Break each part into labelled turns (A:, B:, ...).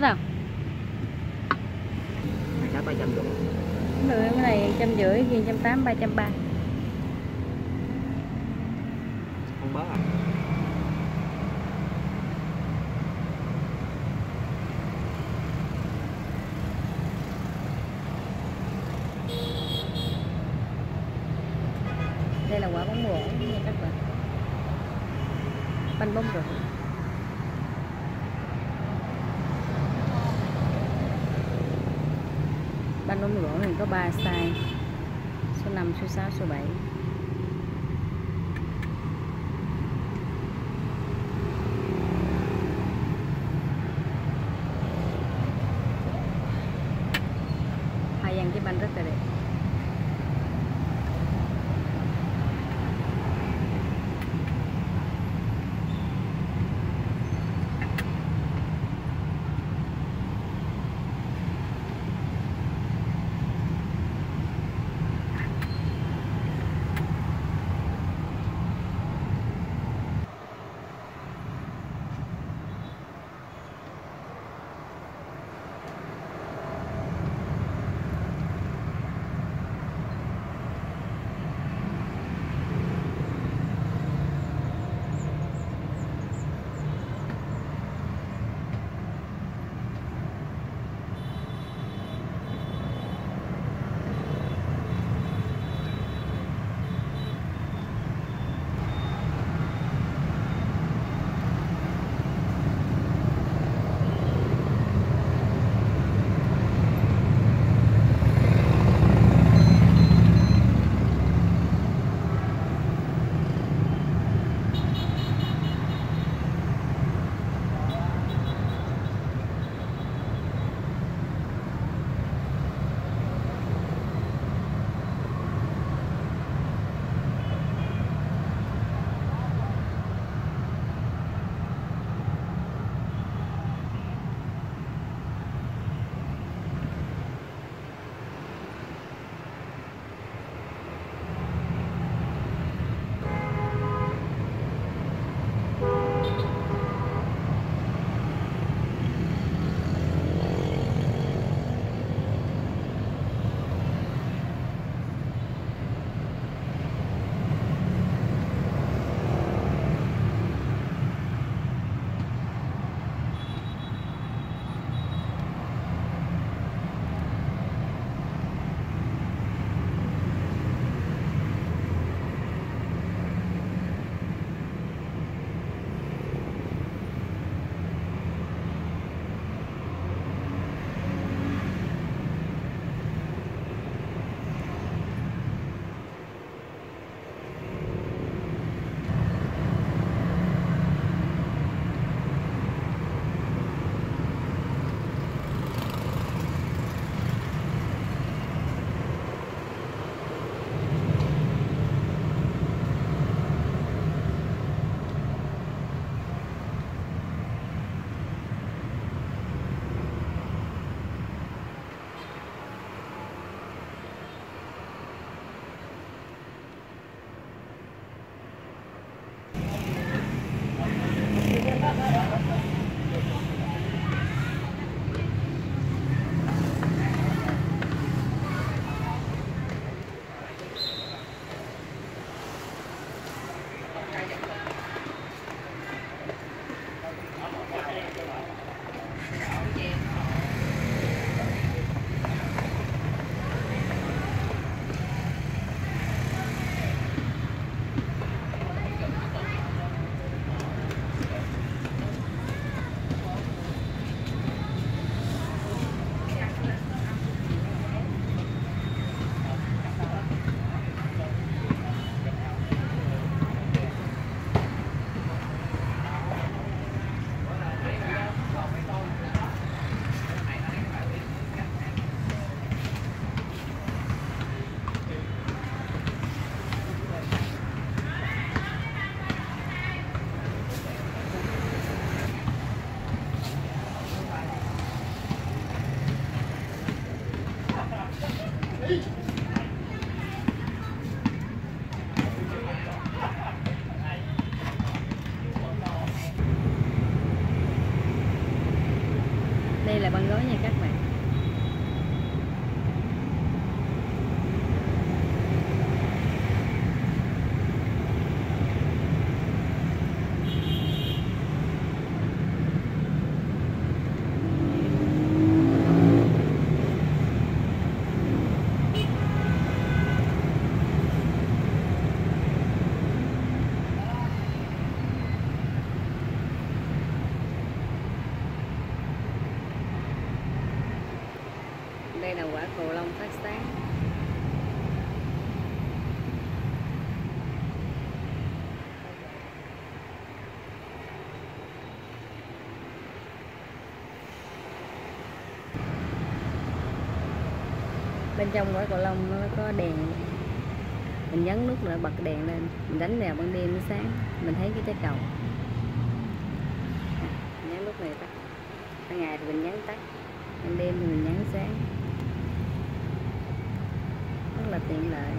A: hết không
B: Cá ba trăm rưỡi
A: cái này trăm rưỡi, kia trăm tám, ba trăm ba.
B: Không bớt à
A: Đây là quả bóng nha các bạn. Bánh bóng rổ. Bánh bóng rổ này có 3 size. Số 5, số 6, số 7. Hai dàn cái bánh rất là đẹp. Đây là quả cầu lông phát sáng. Bên trong quả cầu lông nó có đèn. Mình nhấn nút là bật đèn lên. Mình đánh vào ban đêm nó sáng. Mình thấy cái trái cầu. À, nhấn nút này tắt. Ban ngày thì mình nhấn tắt. Ban đêm thì mình nhấn sáng rất là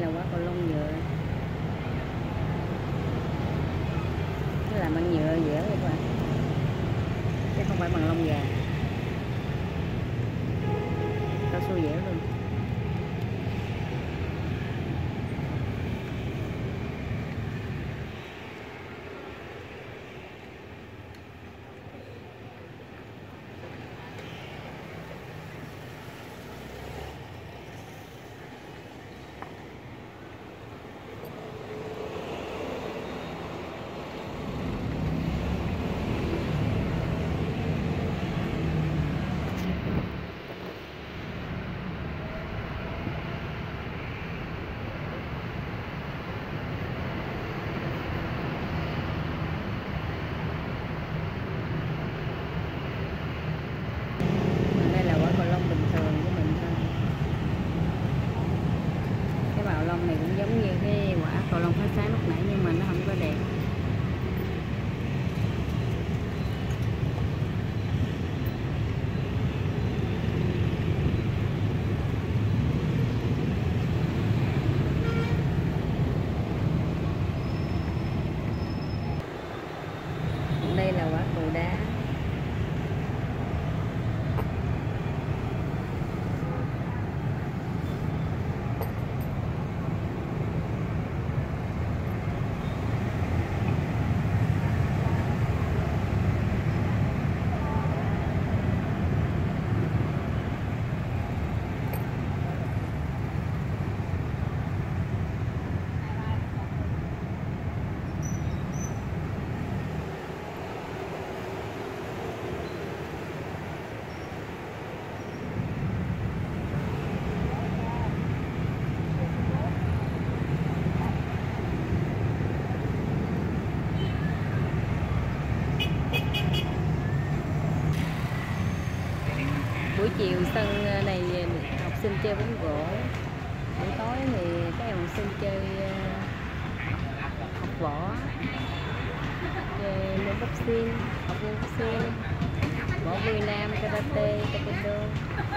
A: đây là quả cầu lông nhựa. Nó làm bằng nhựa dẻo vậy các bạn. Chứ không phải bằng lông gà. Cao su dẻo luôn Còn đây là quả cầu lông bình thường của mình thôi cái bào lông này cũng giống như cái quả cầu lông phát sáng lúc nãy, nhưng mà nó không có đẹp Còn đây là quả cầu đá buổi chiều sân ờ, này học sinh chơi bóng gỗ buổi tối thì các em học sinh chơi ờ, học võ. Chơi môn boxing, học môn boxing, võ Việt Nam, karate, taekwondo.